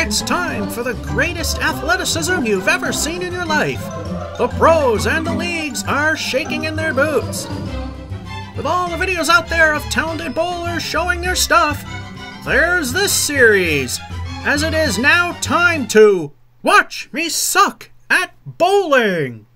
It's time for the greatest athleticism you've ever seen in your life. The pros and the leagues are shaking in their boots. With all the videos out there of talented bowlers showing their stuff, there's this series. As it is now time to watch me suck at bowling.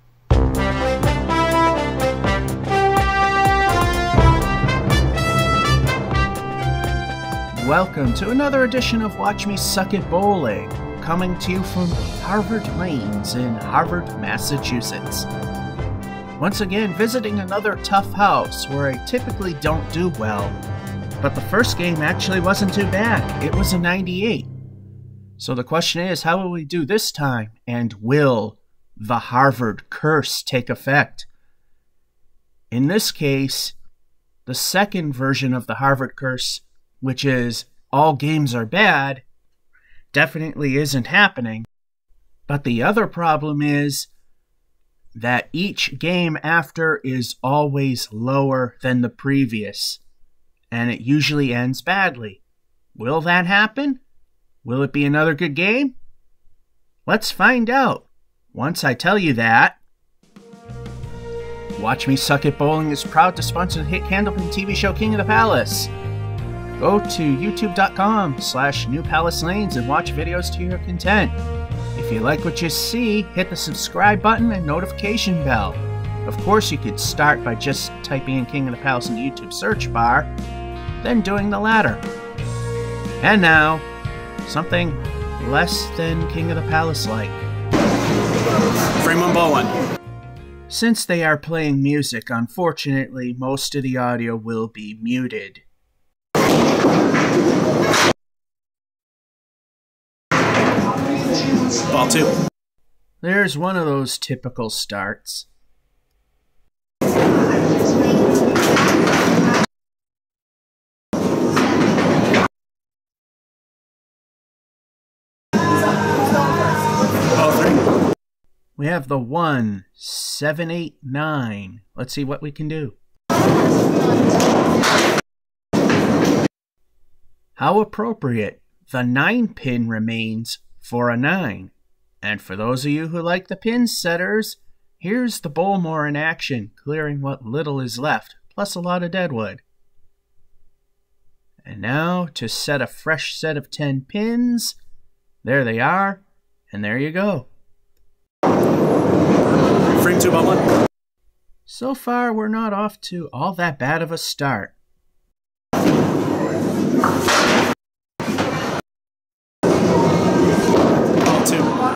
Welcome to another edition of Watch Me Suck at Bowling, coming to you from Harvard Lanes in Harvard, Massachusetts. Once again, visiting another tough house where I typically don't do well, but the first game actually wasn't too bad. It was a 98. So the question is, how will we do this time? And will the Harvard curse take effect? In this case, the second version of the Harvard curse which is all games are bad, definitely isn't happening. But the other problem is that each game after is always lower than the previous, and it usually ends badly. Will that happen? Will it be another good game? Let's find out once I tell you that. Watch Me Suck at Bowling is proud to sponsor the hit Candlepin TV show King of the Palace go to youtube.com slash new palace lanes and watch videos to your content. If you like what you see, hit the subscribe button and notification bell. Of course, you could start by just typing in King of the Palace in the YouTube search bar, then doing the latter. And now, something less than King of the Palace like. Frame ball one. Since they are playing music, unfortunately, most of the audio will be muted. Ball two. There's one of those typical starts. We have the one, seven, eight, nine. Let's see what we can do. How appropriate. The 9 pin remains for a 9. And for those of you who like the pin setters, here's the Bowlmore in action, clearing what little is left, plus a lot of deadwood. And now to set a fresh set of 10 pins. There they are, and there you go. Frame two, ball one. So far, we're not off to all that bad of a start. Ball two.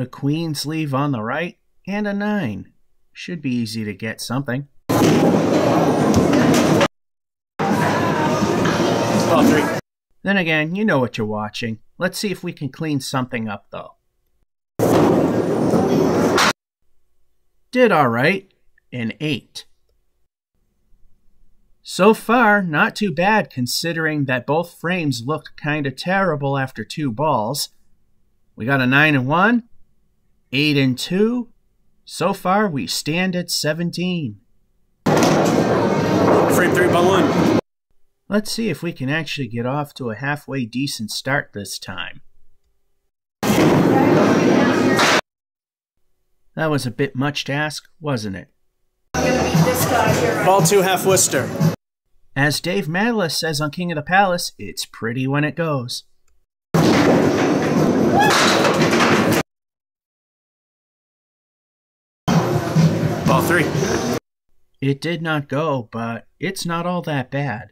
The queen's leave on the right, and a 9. Should be easy to get something. Oh, three. Then again, you know what you're watching. Let's see if we can clean something up, though. Did alright. An 8. So far, not too bad considering that both frames looked kinda terrible after two balls. We got a 9 and 1, 8 and 2. So far, we stand at 17. Frame three, by one. Let's see if we can actually get off to a halfway decent start this time. That was a bit much to ask, wasn't it? Ball two, half Worcester. As Dave Matalis says on King of the Palace, it's pretty when it goes. Ball three. It did not go, but it's not all that bad.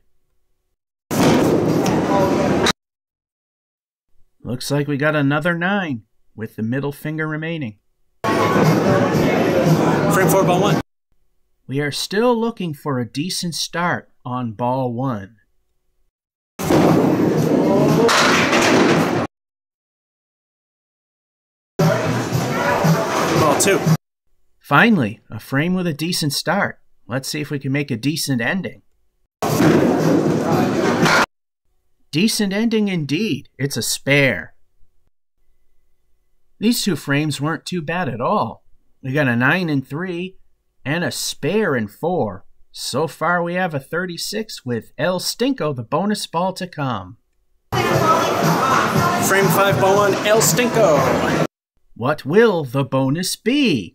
Looks like we got another nine, with the middle finger remaining. Frame four, ball one. We are still looking for a decent start on ball one. Ball two. Finally, a frame with a decent start. Let's see if we can make a decent ending. Decent ending indeed. It's a spare. These two frames weren't too bad at all. We got a 9 and 3 and a spare in 4. So far, we have a 36 with El Stinko, the bonus ball to come. Frame 5 ball 1, El Stinko. What will the bonus be?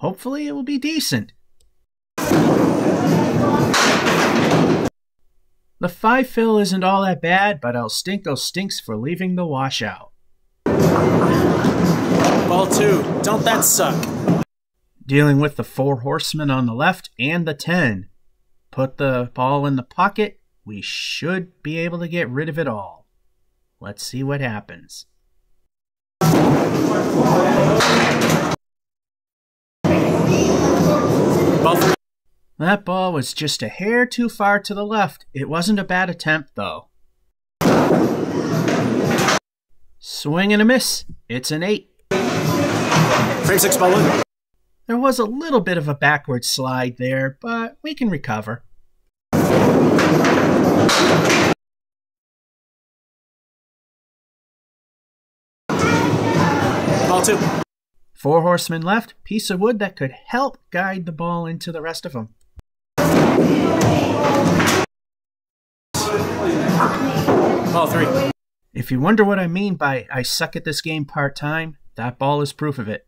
Hopefully, it will be decent. The 5 fill isn't all that bad, but El Stinko stinks for leaving the washout. Ball 2, don't that suck? Dealing with the 4 horsemen on the left and the 10. Put the ball in the pocket, we should be able to get rid of it all. Let's see what happens. That ball was just a hair too far to the left. It wasn't a bad attempt, though. Swing and a miss. It's an 8. frame 6 ball 1. There was a little bit of a backward slide there, but we can recover. Ball 2, Four horsemen left, piece of wood that could help guide the ball into the rest of them. Ball 3. If you wonder what I mean by I suck at this game part time, that ball is proof of it.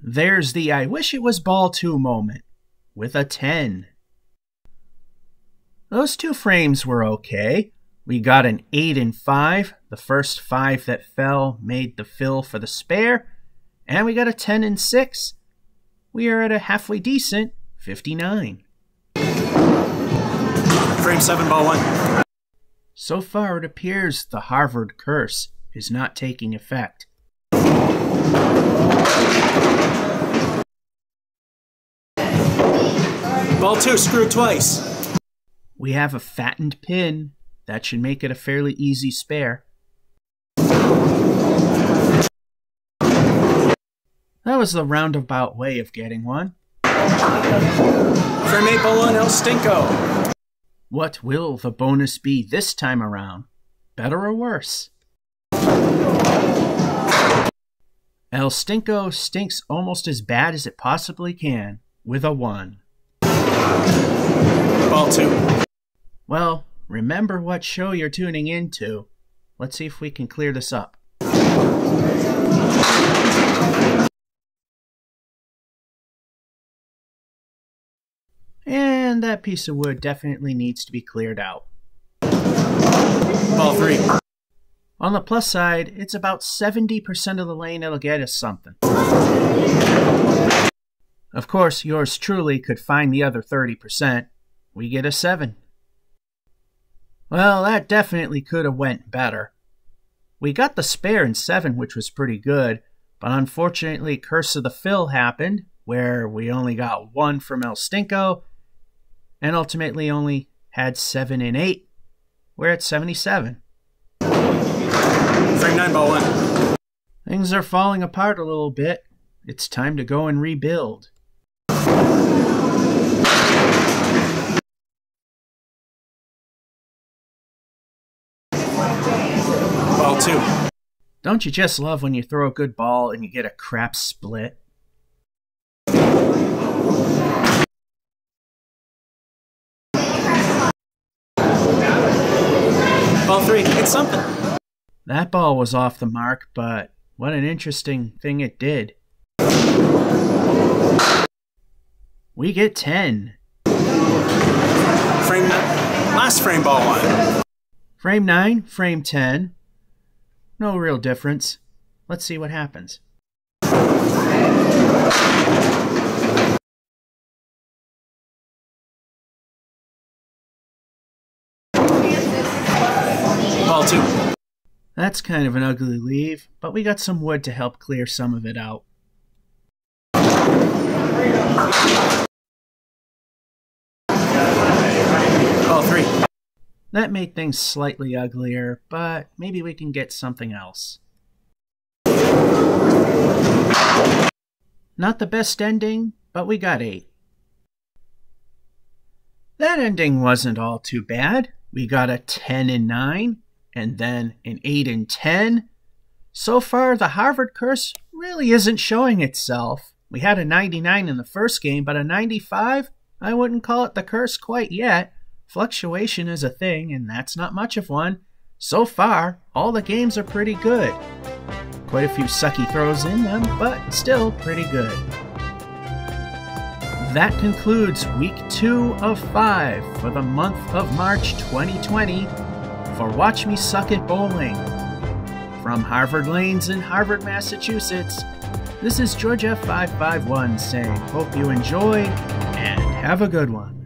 There's the I wish it was ball two moment with a 10. Those two frames were okay. We got an 8 and 5. The first 5 that fell made the fill for the spare. And we got a 10 and 6. We are at a halfway decent 59. Frame 7 ball 1. So far, it appears the Harvard curse is not taking effect. Ball 2, screw twice. We have a fattened pin. That should make it a fairly easy spare. That was the roundabout way of getting one. 8 ball 1, El Stinko. What will the bonus be this time around? Better or worse? El Stinko stinks almost as bad as it possibly can, with a 1. Ball 2. Well, remember what show you're tuning into. Let's see if we can clear this up. And that piece of wood definitely needs to be cleared out. Ball 3. On the plus side, it's about 70% of the lane it'll get us something. Of course, yours truly could find the other 30%. We get a 7. Well, that definitely could have went better. We got the spare in 7, which was pretty good, but unfortunately Curse of the Fill happened, where we only got 1 from El Stinko, and ultimately only had 7 and 8. We're at 77. Frame 9 ball 1. Things are falling apart a little bit. It's time to go and rebuild. Ball 2. Don't you just love when you throw a good ball and you get a crap split? Ball 3. It's something. That ball was off the mark, but what an interesting thing it did. We get 10. Frame 9. Last frame ball 1. Frame 9, frame 10. No real difference. Let's see what happens. Ball 2. That's kind of an ugly leave, but we got some wood to help clear some of it out. Ball 3. That made things slightly uglier, but maybe we can get something else. Not the best ending, but we got 8. That ending wasn't all too bad. We got a 10 and 9, and then an 8 and 10. So far, the Harvard curse really isn't showing itself. We had a 99 in the first game, but a 95? I wouldn't call it the curse quite yet. Fluctuation is a thing, and that's not much of one. So far, all the games are pretty good. Quite a few sucky throws in them, but still pretty good. That concludes week two of five for the month of March 2020 for Watch Me Suck at Bowling. From Harvard Lanes in Harvard, Massachusetts, this is George F551 saying, Hope you enjoyed and have a good one.